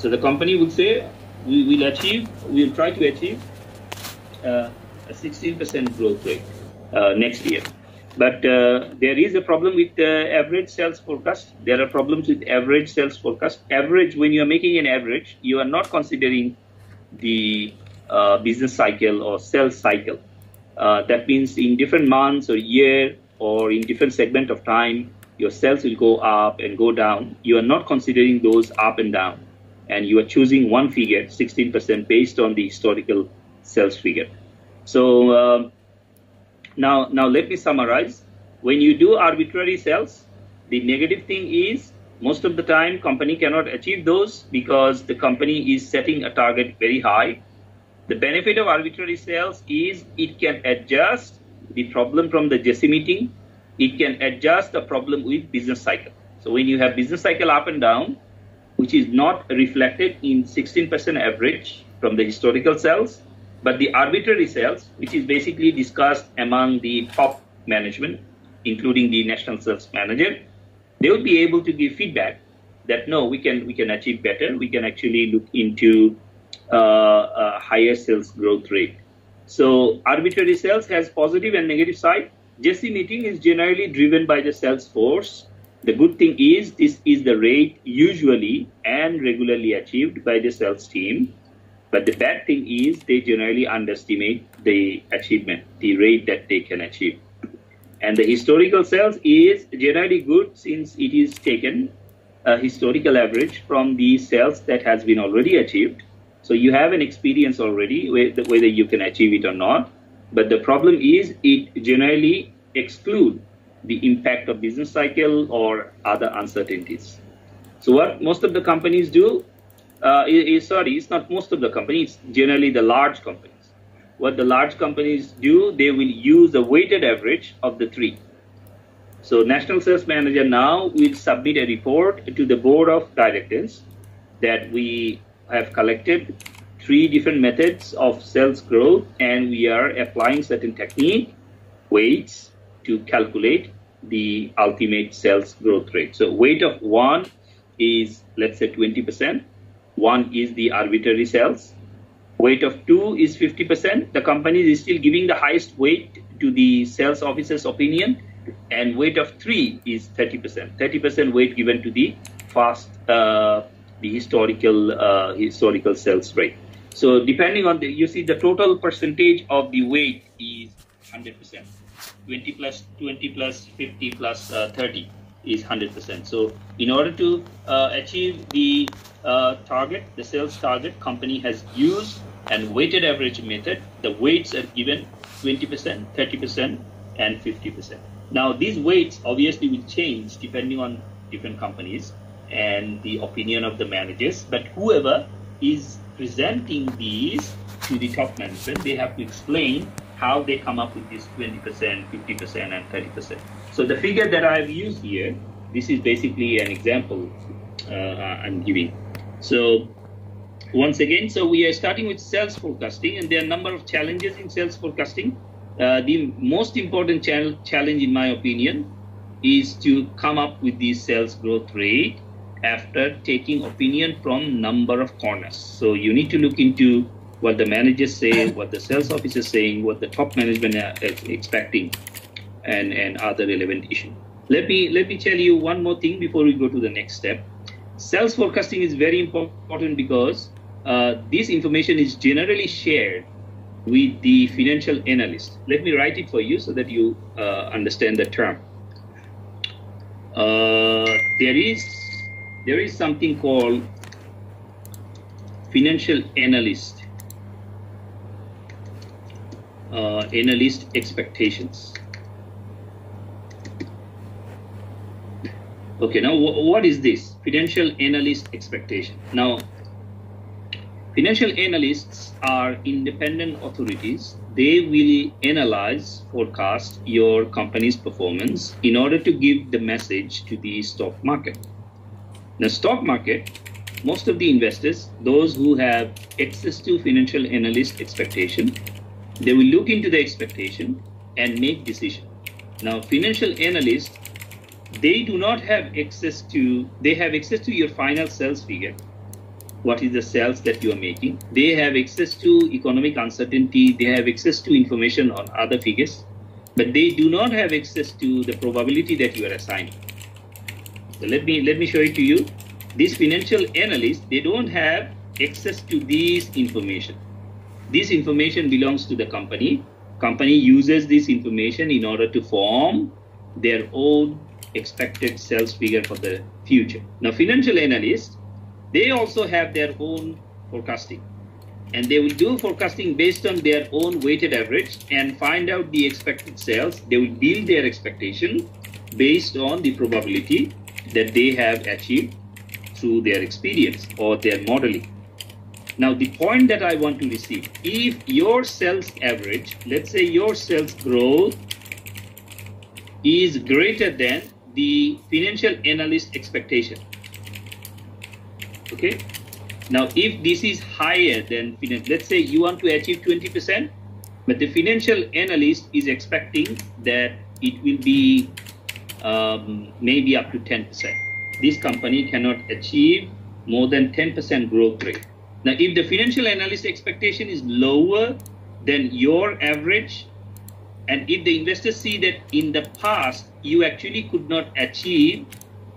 So the company would say, we will achieve, we will try to achieve uh, a 16% growth rate uh, next year. But uh, there is a problem with the average sales forecast. There are problems with average sales forecast. Average, when you are making an average, you are not considering the uh, business cycle or sales cycle. Uh, that means in different months or year or in different segment of time, your sales will go up and go down. You are not considering those up and down, and you are choosing one figure, 16%, based on the historical sales figure. So um, now, now let me summarize. When you do arbitrary sales, the negative thing is most of the time company cannot achieve those because the company is setting a target very high. The benefit of arbitrary sales is it can adjust the problem from the Jesse meeting. It can adjust the problem with business cycle. So when you have business cycle up and down, which is not reflected in 16% average from the historical sales, but the arbitrary sales, which is basically discussed among the top management, including the national sales manager, they would be able to give feedback that no, we can we can achieve better. We can actually look into uh, a higher sales growth rate. So arbitrary sales has positive and negative side. Jesse meeting is generally driven by the sales force. The good thing is this is the rate usually and regularly achieved by the sales team. But the bad thing is they generally underestimate the achievement, the rate that they can achieve. And the historical sales is generally good since it is taken a historical average from the sales that has been already achieved. So you have an experience already whether you can achieve it or not. But the problem is it generally exclude the impact of business cycle or other uncertainties. So what most of the companies do, uh, is, sorry, it's not most of the companies, generally the large companies. What the large companies do, they will use the weighted average of the three. So National Sales Manager now will submit a report to the board of directors that we have collected three different methods of sales growth and we are applying certain technique, weights to calculate the ultimate sales growth rate. So weight of one is let's say 20%. One is the arbitrary sales. Weight of two is 50%. The company is still giving the highest weight to the sales officer's opinion. And weight of three is 30%. 30% weight given to the fast, uh, the historical, uh, historical sales rate. So depending on the, you see the total percentage of the weight is 100%. 20 plus 20 plus 50 plus, uh, 30 is 100%. So in order to uh, achieve the uh, target, the sales target, company has used and weighted average method. The weights are given 20%, 30%, and 50%. Now these weights obviously will change depending on different companies and the opinion of the managers. But whoever is presenting these to the top management, they have to explain how they come up with this 20%, 50%, and 30%. So the figure that I've used here, this is basically an example uh, I'm giving. So once again, so we are starting with sales forecasting, and there are a number of challenges in sales forecasting. Uh, the most important challenge, in my opinion, is to come up with the sales growth rate after taking opinion from number of corners. So you need to look into what the managers say, what the sales officer saying, what the top management are expecting, and, and other relevant issues. Let me let me tell you one more thing before we go to the next step. Sales forecasting is very important because uh, this information is generally shared with the financial analyst. Let me write it for you so that you uh, understand the term. Uh, there is there is something called financial analyst uh, analyst expectations. Okay, now what is this? Financial analyst expectation. Now, financial analysts are independent authorities. They will analyze, forecast your company's performance in order to give the message to the stock market. The stock market, most of the investors, those who have access to financial analyst expectation, they will look into the expectation and make decision. Now, financial analysts, they do not have access to, they have access to your final sales figure, what is the sales that you are making. They have access to economic uncertainty. They have access to information on other figures, but they do not have access to the probability that you are assigning. So let me let me show it to you. These financial analysts, they don't have access to these information. This information belongs to the company. Company uses this information in order to form their own expected sales figure for the future. Now, financial analysts, they also have their own forecasting and they will do forecasting based on their own weighted average and find out the expected sales. They will build their expectation based on the probability that they have achieved through their experience or their modeling. Now, the point that I want to receive, if your sales average, let's say your sales growth is greater than the financial analyst expectation, okay? Now if this is higher than let's say you want to achieve 20% but the financial analyst is expecting that it will be um, maybe up to 10% this company cannot achieve more than 10% growth rate now if the financial analyst expectation is lower than your average and if the investors see that in the past you actually could not achieve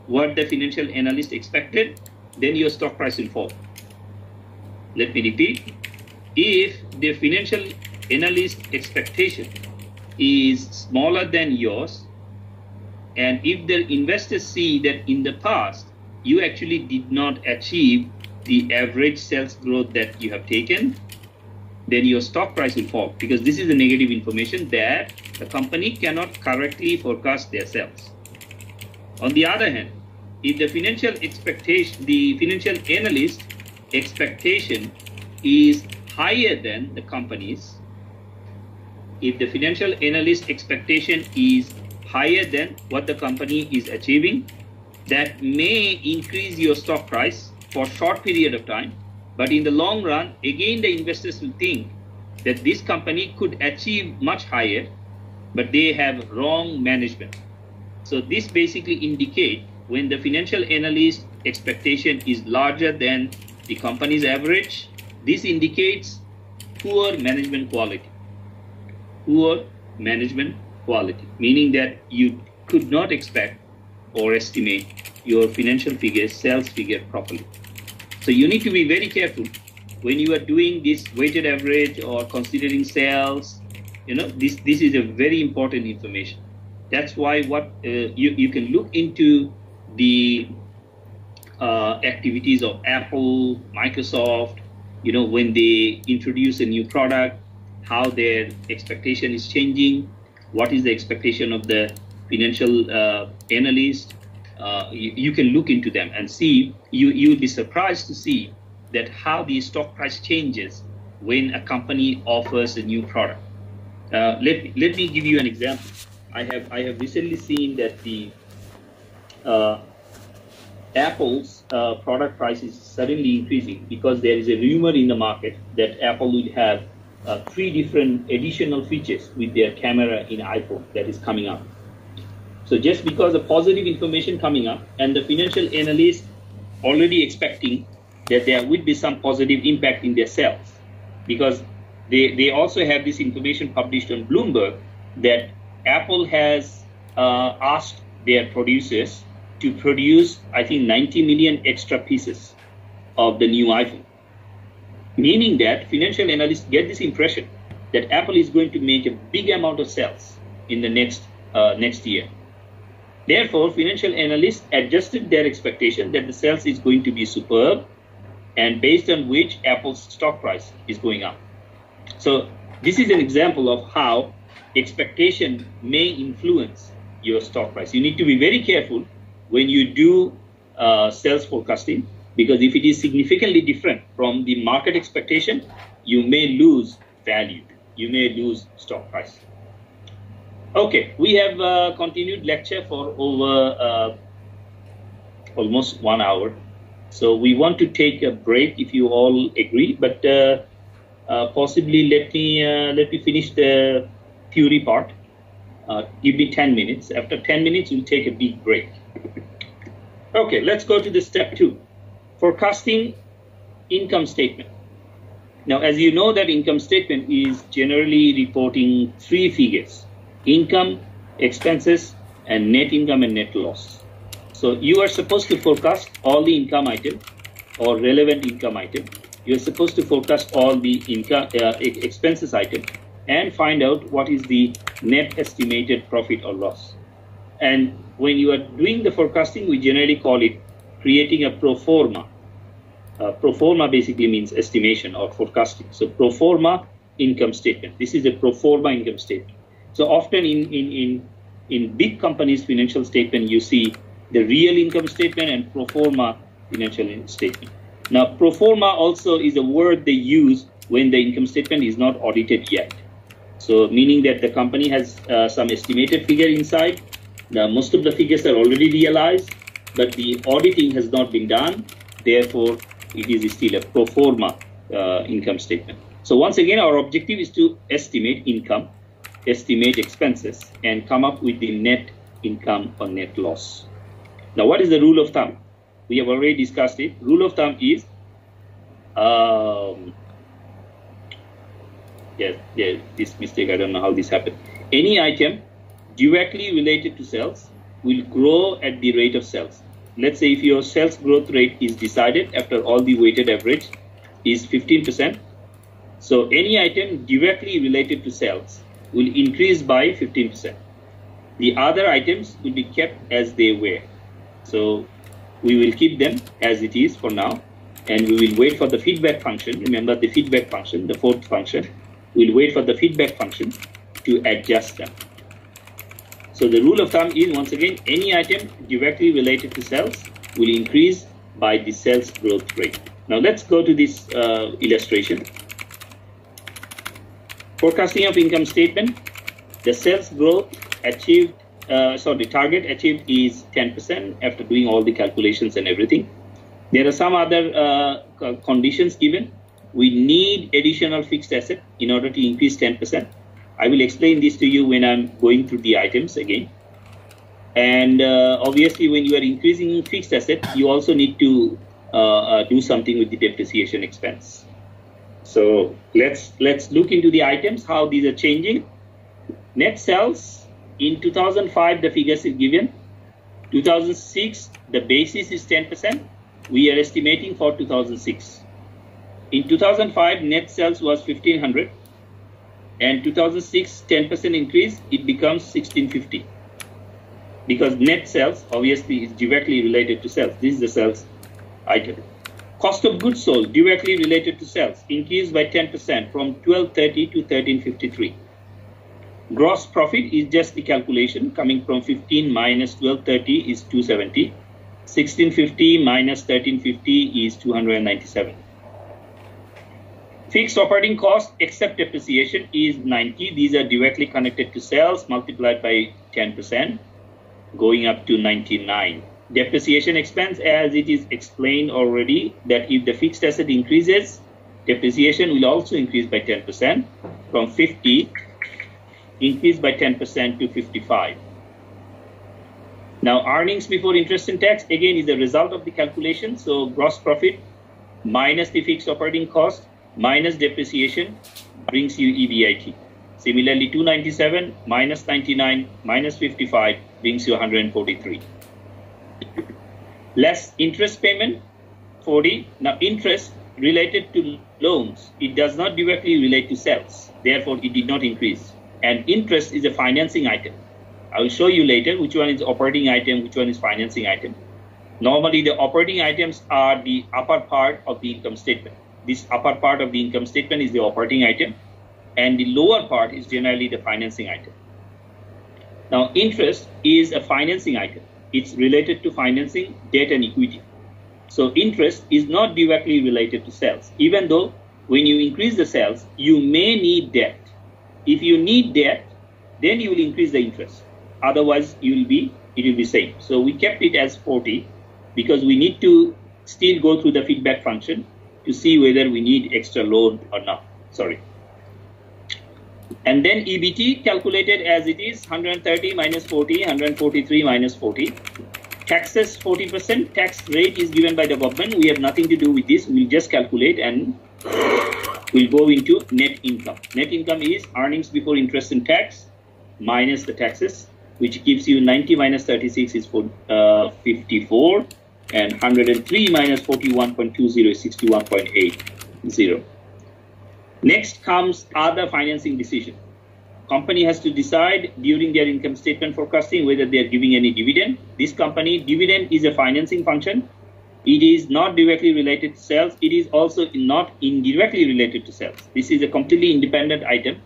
what the financial analyst expected then your stock price will fall. Let me repeat. If the financial analyst expectation is smaller than yours, and if the investors see that in the past you actually did not achieve the average sales growth that you have taken, then your stock price will fall because this is the negative information that the company cannot correctly forecast their sales. On the other hand, if the financial expectation, the financial analyst expectation is higher than the company's, if the financial analyst expectation is higher than what the company is achieving, that may increase your stock price for short period of time. But in the long run, again, the investors will think that this company could achieve much higher, but they have wrong management. So this basically indicate when the financial analyst expectation is larger than the company's average, this indicates poor management quality. Poor management quality, meaning that you could not expect or estimate your financial figure, sales figure properly. So you need to be very careful when you are doing this weighted average or considering sales. You know, this, this is a very important information. That's why what uh, you, you can look into the uh, activities of Apple, Microsoft, you know, when they introduce a new product, how their expectation is changing, what is the expectation of the financial uh, analyst. Uh, you, you, can look into them and see, you, you'll be surprised to see that how the stock price changes when a company offers a new product. Uh, let, let me give you an example. I have, I have recently seen that the uh, Apple's uh, product price is suddenly increasing because there is a rumor in the market that Apple would have uh, three different additional features with their camera in iPhone that is coming up. So just because of positive information coming up and the financial analysts already expecting that there would be some positive impact in their sales because they, they also have this information published on Bloomberg that Apple has uh, asked their producers to produce, I think, 90 million extra pieces of the new iPhone. Meaning that financial analysts get this impression that Apple is going to make a big amount of sales in the next uh, next year. Therefore, financial analysts adjusted their expectation that the sales is going to be superb, and based on which Apple's stock price is going up. So this is an example of how expectation may influence your stock price. You need to be very careful when you do uh, sales forecasting because if it is significantly different from the market expectation, you may lose value. You may lose stock price. Okay, we have uh, continued lecture for over uh, almost one hour. So we want to take a break if you all agree, but uh, uh possibly let me uh, let me finish the theory part. Uh, give me 10 minutes. After 10 minutes, we'll take a big break. Okay, let's go to the step two. Forecasting income statement. Now, as you know, that income statement is generally reporting three figures income, expenses, and net income and net loss. So, you are supposed to forecast all the income item or relevant income item. You're supposed to forecast all the income uh, expenses item and find out what is the net estimated profit or loss. And when you are doing the forecasting, we generally call it creating a pro forma uh, pro forma basically means estimation or forecasting. So pro forma income statement. This is a pro forma income statement. So often in, in, in, in big companies' financial statement, you see the real income statement and pro forma financial statement. Now, pro forma also is a word they use when the income statement is not audited yet. So meaning that the company has uh, some estimated figure inside. Now, most of the figures are already realized, but the auditing has not been done. Therefore, it is still a pro forma uh, income statement. So once again, our objective is to estimate income, estimate expenses, and come up with the net income or net loss. Now, what is the rule of thumb? We have already discussed it. Rule of thumb is, um, yeah, yeah, this mistake, I don't know how this happened. Any item directly related to sales will grow at the rate of sales let's say if your sales growth rate is decided after all the weighted average is 15%, so any item directly related to sales will increase by 15%. The other items will be kept as they were. So we will keep them as it is for now and we will wait for the feedback function. Remember the feedback function, the fourth function. We'll wait for the feedback function to adjust them. So the rule of thumb is once again, any item directly related to sales will increase by the sales growth rate. Now let's go to this uh, illustration. Forecasting of income statement, the sales growth achieved, uh, so the target achieved is 10% after doing all the calculations and everything. There are some other uh, conditions given. We need additional fixed asset in order to increase 10%. I will explain this to you when I'm going through the items again. And uh, obviously, when you are increasing fixed asset, you also need to uh, uh, do something with the depreciation expense. So let's let's look into the items how these are changing. Net sales in 2005 the figures is given. 2006 the basis is 10%. We are estimating for 2006. In 2005 net sales was 1500 and 2006 10% increase it becomes 1650 because net sales obviously is directly related to sales this is the sales item cost of goods sold directly related to sales increased by 10% from 1230 to 1353 gross profit is just the calculation coming from 15 minus 1230 is 270 1650 minus 1350 is 297 Fixed operating cost except depreciation is 90. These are directly connected to sales multiplied by 10%, going up to 99. Depreciation expense, as it is explained already, that if the fixed asset increases, depreciation will also increase by 10% from 50, increase by 10% to 55. Now, earnings before interest and tax, again, is the result of the calculation. So, gross profit minus the fixed operating cost minus depreciation brings you EBIT. Similarly, 297 minus 99 minus 55 brings you 143. Less interest payment, 40. Now, interest related to loans, it does not directly relate to sales. Therefore, it did not increase. And interest is a financing item. I will show you later which one is operating item, which one is financing item. Normally, the operating items are the upper part of the income statement this upper part of the income statement is the operating item and the lower part is generally the financing item. Now, interest is a financing item. It's related to financing debt and equity. So, interest is not directly related to sales, even though when you increase the sales, you may need debt. If you need debt, then you will increase the interest. Otherwise, you will be it will be same. So we kept it as 40 because we need to still go through the feedback function to see whether we need extra load or not. Sorry. And then EBT calculated as it is 130 minus 40, 143 minus 40. Taxes 40%. Tax rate is given by the government. We have nothing to do with this. We'll just calculate and we'll go into net income. Net income is earnings before interest and tax minus the taxes, which gives you 90 minus 36 is for, uh, 54 and 103 minus 41.20 is 61.80. Next comes other financing decision. Company has to decide during their income statement forecasting whether they are giving any dividend. This company dividend is a financing function. It is not directly related to sales. It is also not indirectly related to sales. This is a completely independent item.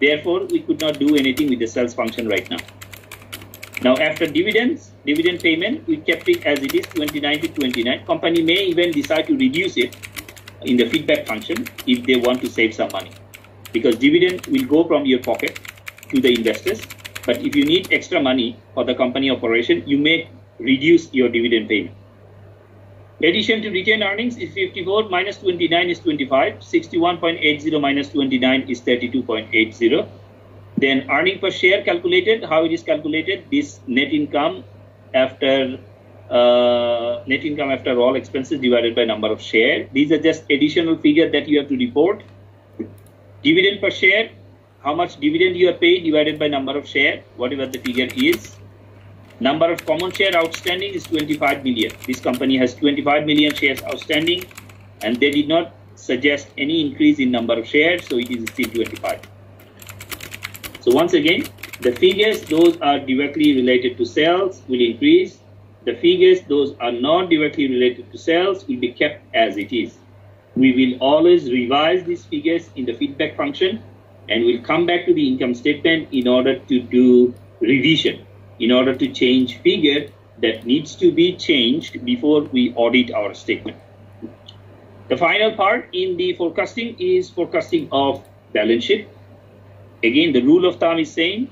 Therefore, we could not do anything with the sales function right now. Now, after dividends, dividend payment, we kept it as it is 29 to 29. Company may even decide to reduce it in the feedback function if they want to save some money. Because dividend will go from your pocket to the investors. But if you need extra money for the company operation, you may reduce your dividend payment. Addition to retained earnings is 54 minus 29 is 25. 61.80 minus 29 is 32.80. Then earning per share calculated, how it is calculated, this net income after uh, net income after all expenses divided by number of share. These are just additional figure that you have to report. Dividend per share, how much dividend you are paid divided by number of share, whatever the figure is. Number of common share outstanding is 25 million. This company has 25 million shares outstanding and they did not suggest any increase in number of shares, so it is still 25. So once again, the figures, those are directly related to sales will increase the figures, those are not directly related to sales, will be kept as it is. We will always revise these figures in the feedback function and we'll come back to the income statement in order to do revision, in order to change figure that needs to be changed before we audit our statement. The final part in the forecasting is forecasting of balance sheet. Again, the rule of thumb is saying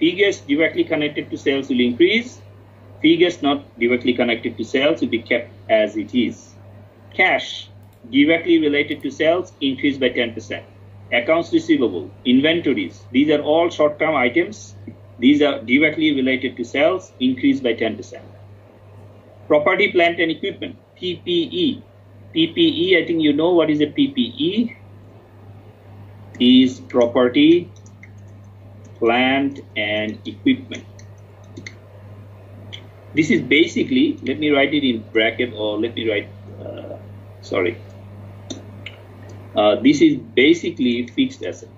figures directly connected to sales will increase, Figures not directly connected to sales will be kept as it is. Cash directly related to sales increased by 10%. Accounts receivable, inventories, these are all short-term items. These are directly related to sales, increased by 10%. Property, plant and equipment, PPE. PPE, I think you know what is a PPE. Is property, plant and equipment. This is basically, let me write it in bracket or let me write, uh, sorry. Uh, this is basically fixed asset.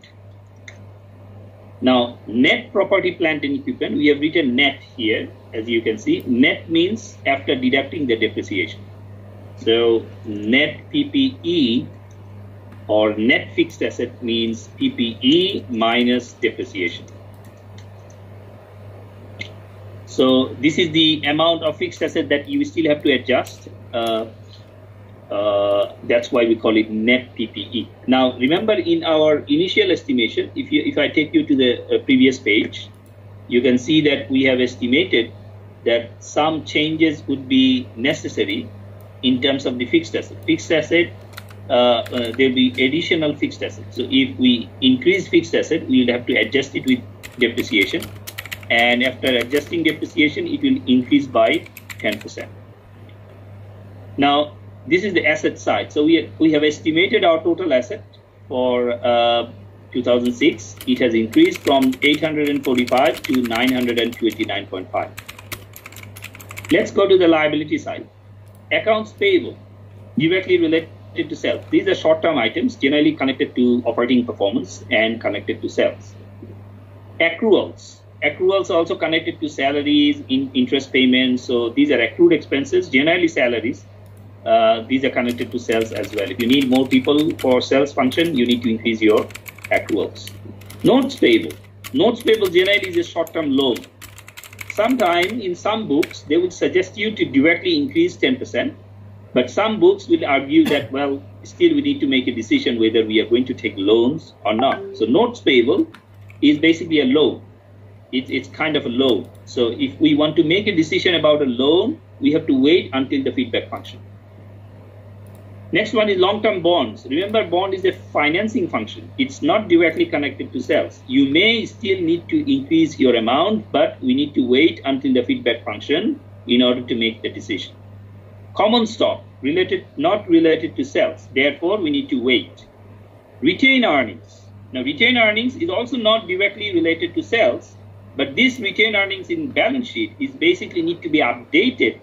Now, net property, plant and equipment, we have written net here, as you can see. Net means after deducting the depreciation. So, net PPE or net fixed asset means PPE minus depreciation. So this is the amount of fixed asset that you still have to adjust. Uh, uh, that's why we call it net PPE. Now, remember in our initial estimation, if you if I take you to the uh, previous page, you can see that we have estimated that some changes would be necessary in terms of the fixed asset. Fixed asset, uh, uh, there will be additional fixed asset. So if we increase fixed asset, we will have to adjust it with depreciation and after adjusting depreciation it will increase by 10%. Now this is the asset side. So we, we have estimated our total asset for uh, 2006. It has increased from 845 to 929.5. Let's go to the liability side. Accounts payable directly related to sales. These are short-term items generally connected to operating performance and connected to sales. Accruals accruals also connected to salaries, in interest payments. So these are accrued expenses, generally salaries. Uh, these are connected to sales as well. If you need more people for sales function, you need to increase your accruals. Notes payable. Notes payable generally is a short-term loan. Sometime in some books, they would suggest you to directly increase 10%, but some books will argue that, well, still we need to make a decision whether we are going to take loans or not. So notes payable is basically a loan it, it's kind of a loan. So if we want to make a decision about a loan, we have to wait until the feedback function. Next one is long-term bonds. Remember, bond is a financing function. It's not directly connected to sales. You may still need to increase your amount, but we need to wait until the feedback function in order to make the decision. Common stock, related, not related to sales. Therefore, we need to wait. Retained earnings. Now, retained earnings is also not directly related to sales, but this retained earnings in balance sheet is basically need to be updated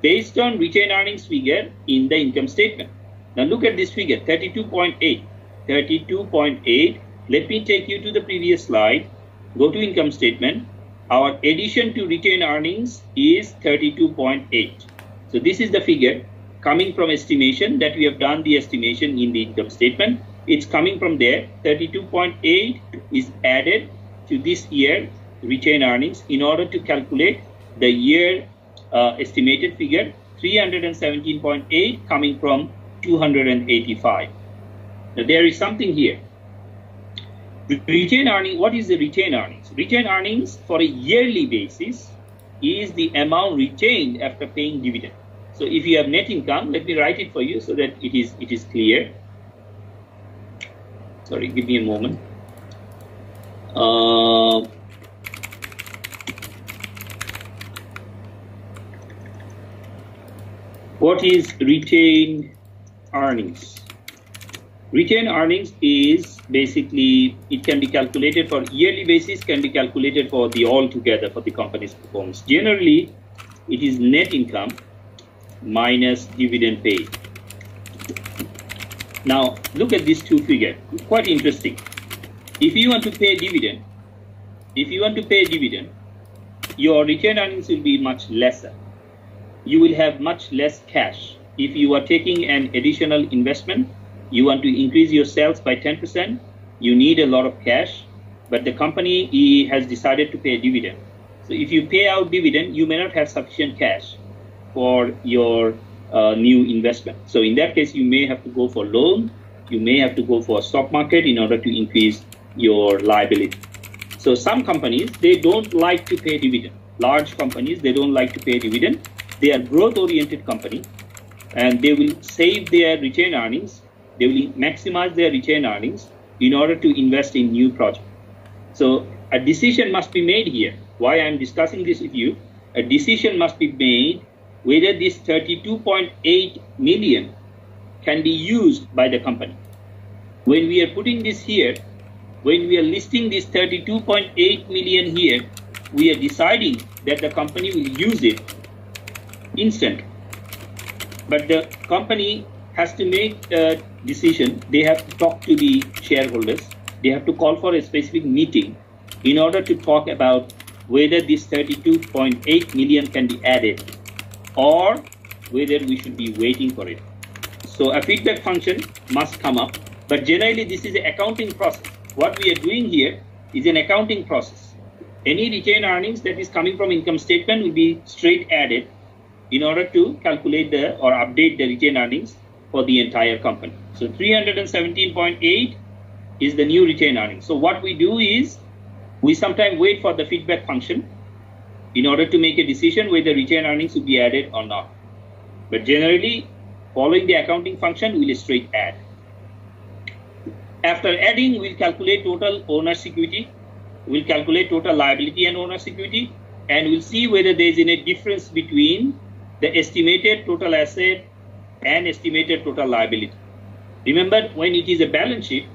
based on retained earnings figure in the income statement. Now look at this figure, 32.8. 32.8. Let me take you to the previous slide. Go to income statement. Our addition to retained earnings is 32.8. So this is the figure coming from estimation that we have done the estimation in the income statement. It's coming from there. 32.8 is added to this year retained earnings in order to calculate the year uh, estimated figure 317.8 coming from 285. Now, there is something here. Retained earnings, what is the retained earnings? Retained earnings for a yearly basis is the amount retained after paying dividend. So if you have net income, let me write it for you so that it is it is clear. Sorry, give me a moment. Uh, what is retained earnings? Retained earnings is basically it can be calculated for yearly basis, can be calculated for the altogether for the company's performance. Generally, it is net income minus dividend paid. Now, look at these two figures. Quite interesting. If you want to pay dividend, if you want to pay dividend, your retained earnings will be much lesser. You will have much less cash. If you are taking an additional investment, you want to increase your sales by 10%, you need a lot of cash, but the company has decided to pay a dividend. So if you pay out dividend, you may not have sufficient cash for your uh, new investment. So in that case, you may have to go for loan, you may have to go for stock market in order to increase your liability. So some companies, they don't like to pay dividend. Large companies, they don't like to pay dividend. They are growth oriented company and they will save their retained earnings they will maximize their retained earnings in order to invest in new project. So a decision must be made here. Why I'm discussing this with you, a decision must be made whether this 32.8 million can be used by the company. When we are putting this here, when we are listing this 32.8 million here, we are deciding that the company will use it instantly. But the company has to make a decision. They have to talk to the shareholders. They have to call for a specific meeting in order to talk about whether this 32.8 million can be added or whether we should be waiting for it. So a feedback function must come up, but generally this is an accounting process. What we are doing here is an accounting process. Any retained earnings that is coming from income statement will be straight added in order to calculate the or update the retained earnings for the entire company. So 317.8 is the new retained earnings. So what we do is we sometimes wait for the feedback function in order to make a decision whether retained earnings should be added or not. But generally, following the accounting function, we'll straight add. After adding, we'll calculate total owner's equity, we'll calculate total liability and owner's equity, and we'll see whether there is any difference between the estimated total asset and estimated total liability. Remember, when it is a balance sheet,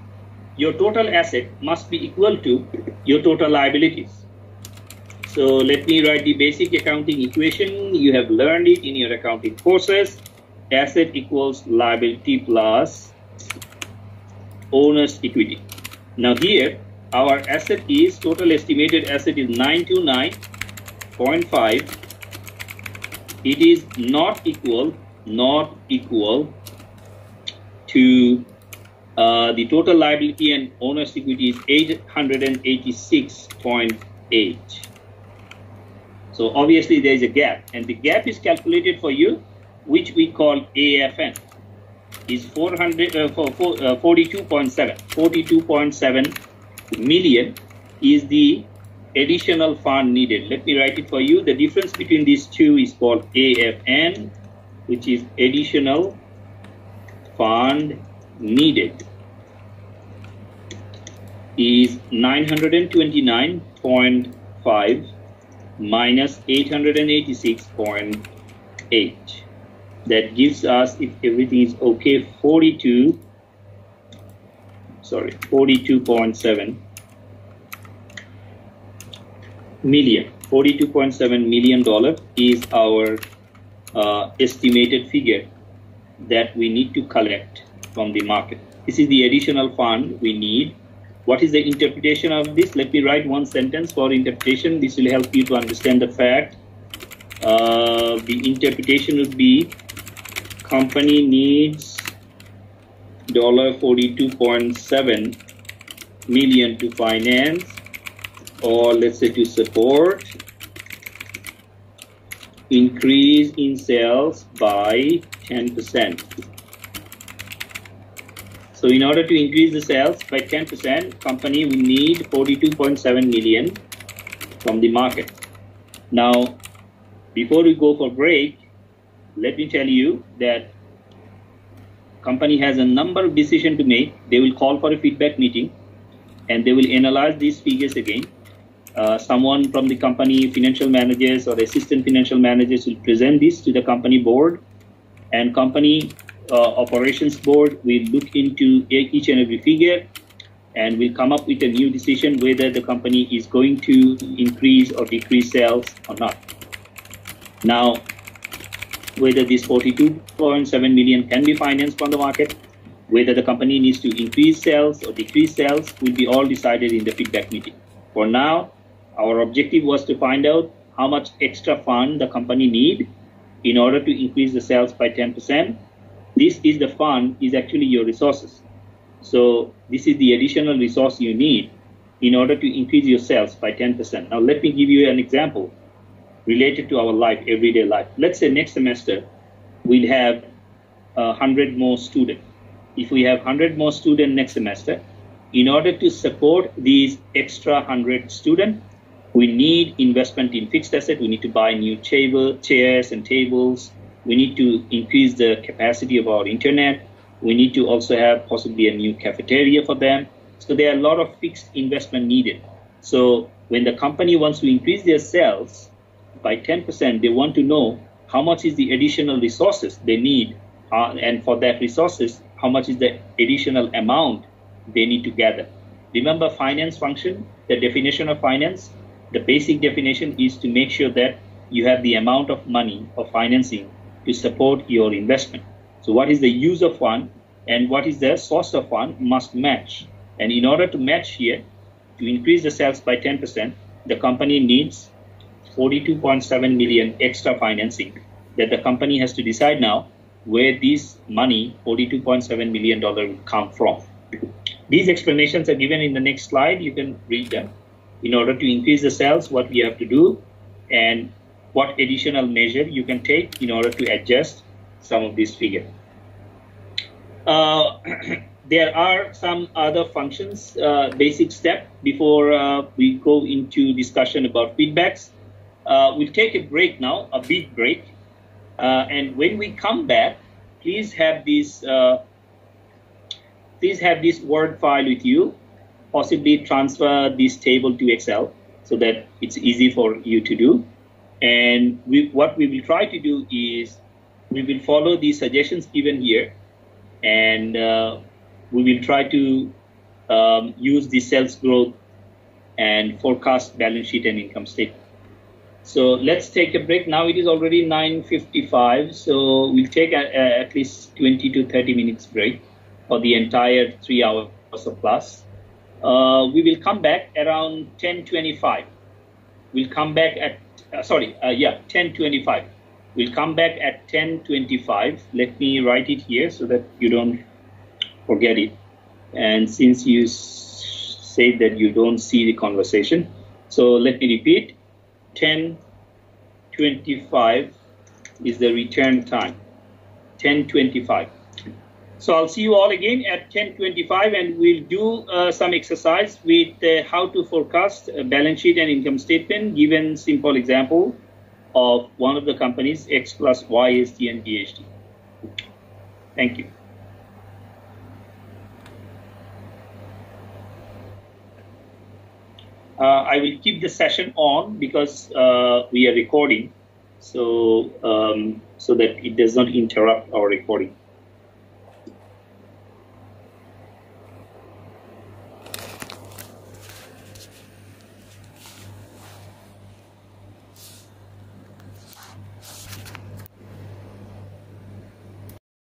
your total asset must be equal to your total liabilities. So let me write the basic accounting equation. You have learned it in your accounting courses. Asset equals liability plus owner's equity. Now here, our asset is, total estimated asset is 929.5. It is not equal not equal to uh, the total liability and owner's equity is 886.8. So obviously there is a gap and the gap is calculated for you which we call AFN is 400 uh, for, for, uh, 42.7 42.7 million is the additional fund needed. Let me write it for you. The difference between these two is called AFN which is additional fund needed is 929.5 minus 886.8. That gives us, if everything is okay, 42, sorry, 42.7 million. 42.7 million dollar is our uh, estimated figure that we need to collect from the market. This is the additional fund we need what is the interpretation of this? Let me write one sentence for interpretation. This will help you to understand the fact. Uh, the interpretation would be company needs dollar 42.7 million to finance or let's say to support increase in sales by 10 percent so in order to increase the sales by 10%, company will need 42.7 million from the market. Now, before we go for break, let me tell you that company has a number of decisions to make. They will call for a feedback meeting and they will analyze these figures again. Uh, someone from the company, financial managers or assistant financial managers will present this to the company board and company uh, operations board will look into each and every figure and will come up with a new decision whether the company is going to increase or decrease sales or not. Now, whether this 42.7 million can be financed from the market, whether the company needs to increase sales or decrease sales will be all decided in the feedback meeting. For now, our objective was to find out how much extra fund the company need in order to increase the sales by 10% this is the fund is actually your resources. So this is the additional resource you need in order to increase your sales by 10%. Now let me give you an example related to our life, everyday life. Let's say next semester we'll have uh, 100 more students. If we have 100 more students next semester, in order to support these extra 100 students, we need investment in fixed asset. We need to buy new table, chairs and tables, we need to increase the capacity of our internet. We need to also have possibly a new cafeteria for them. So there are a lot of fixed investment needed. So when the company wants to increase their sales by 10%, they want to know how much is the additional resources they need. Uh, and for that resources, how much is the additional amount they need to gather. Remember finance function, the definition of finance? The basic definition is to make sure that you have the amount of money or financing to support your investment. So what is the use of fund and what is the source of fund must match. And in order to match here, to increase the sales by 10%, the company needs 42.7 million extra financing that the company has to decide now where this money, 42.7 million dollar, will come from. These explanations are given in the next slide. You can read them. In order to increase the sales, what we have to do, and what additional measure you can take in order to adjust some of these figures. Uh, there are some other functions, uh, basic step before uh, we go into discussion about feedbacks. Uh, we'll take a break now, a big break. Uh, and when we come back, please have this, uh, please have this Word file with you, possibly transfer this table to Excel so that it's easy for you to do. And we, what we will try to do is we will follow the suggestions given here and uh, we will try to um, use the sales growth and forecast balance sheet and income statement. So let's take a break. Now it is already 9.55, so we'll take a, a, at least 20 to 30 minutes break for the entire three hours of class. Uh, we will come back around 10.25. We'll come back at uh, sorry, uh, yeah, 1025. We'll come back at 1025. Let me write it here so that you don't forget it. And since you say that you don't see the conversation, so let me repeat 1025 is the return time. 1025. So I'll see you all again at 10:25, and we'll do uh, some exercise with uh, how to forecast a balance sheet and income statement, given simple example of one of the companies X plus Y and DHT. Thank you. uh, I will keep the session on because uh, we are recording, so um, so that it does not interrupt our recording.